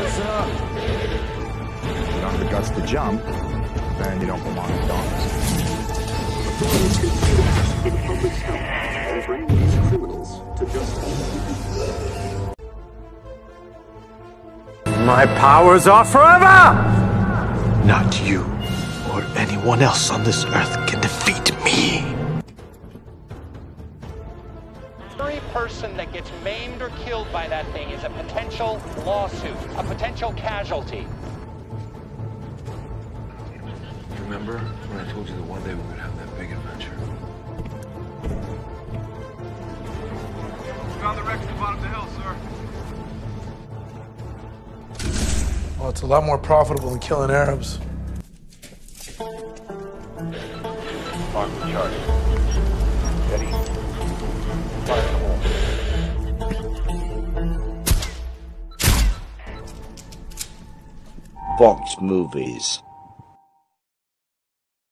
What's up? You don't have the guts to jump, then you don't belong in dogs. In public health, and bring these criminals to justice. My powers are forever! Not you or anyone else on this earth can defeat me. Every person that gets maimed or killed by that thing is a potential lawsuit, a potential casualty. Remember when I told you that one day we would have that big adventure? Found the wreck at the bottom of the hill, sir. Well, it's a lot more profitable than killing Arabs. On the chart. Box Movies.